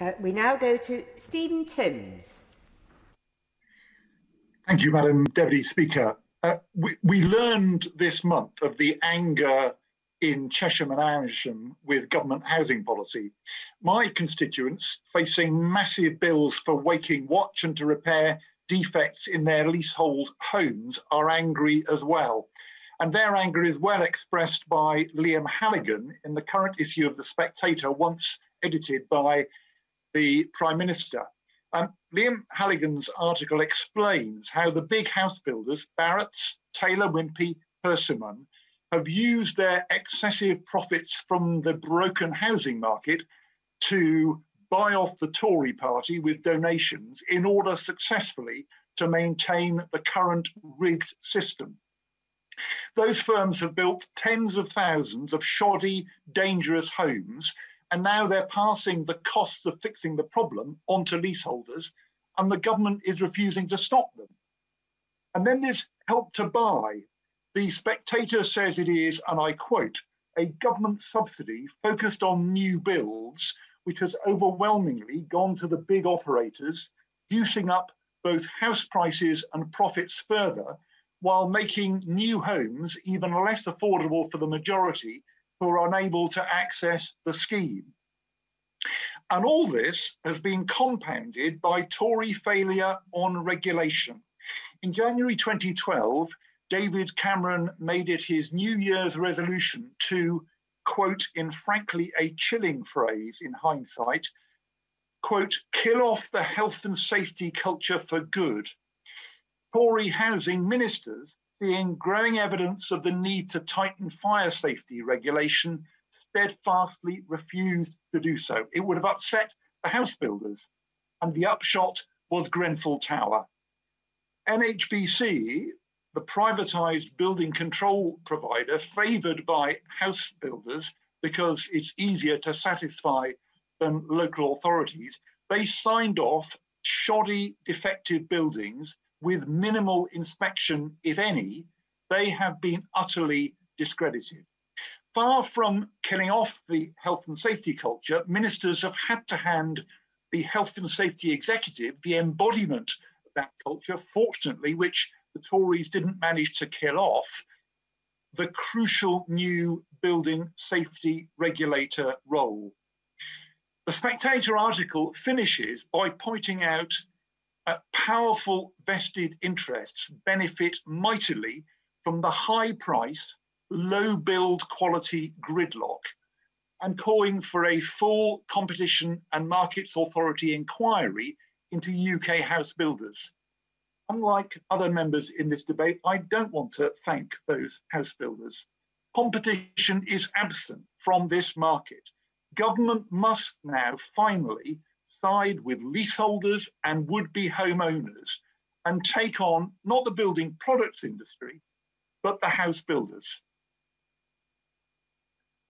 Uh, we now go to Stephen Timms. Thank you, Madam Deputy Speaker. Uh, we, we, learned this month of the anger in Chesham and Amersham with government housing policy. My constituents, facing massive bills for waking watch and to repair defects in their leasehold homes, are angry as well. And their anger is well expressed by Liam Halligan in the current issue of The Spectator, once edited by the Prime Minister. Um, Liam Halligan's article explains how the big house builders, Barratt's, Taylor Wimpey, Persimmon, have used their excessive profits from the broken housing market to buy off the Tory party with donations in order successfully to maintain the current rigged system. Those firms have built tens of thousands of shoddy, dangerous homes and now they're passing the costs of fixing the problem onto leaseholders, and the government is refusing to stop them. And then there's help to buy. The Spectator says it is, and I quote, a government subsidy focused on new builds, which has overwhelmingly gone to the big operators, juicing up both house prices and profits further, while making new homes even less affordable for the majority who are unable to access the scheme. And all this has been compounded by Tory failure on regulation. In January 2012, David Cameron made it his New Year's resolution to, quote, in frankly a chilling phrase in hindsight, quote, kill off the health and safety culture for good. Tory housing ministers seeing growing evidence of the need to tighten fire safety regulation, steadfastly refused to do so. It would have upset the house builders, and the upshot was Grenfell Tower. NHBC, the privatised building control provider favoured by house builders because it's easier to satisfy than local authorities, they signed off shoddy, defective buildings with minimal inspection, if any, they have been utterly discredited. Far from killing off the health and safety culture, ministers have had to hand the health and safety executive the embodiment of that culture, fortunately, which the Tories didn't manage to kill off, the crucial new building safety regulator role. The Spectator article finishes by pointing out uh, powerful vested interests benefit mightily from the high price, low build quality gridlock and calling for a full competition and markets authority inquiry into UK house builders. Unlike other members in this debate, I don't want to thank those house builders. Competition is absent from this market. Government must now finally side with leaseholders and would-be homeowners and take on not the building products industry, but the house builders.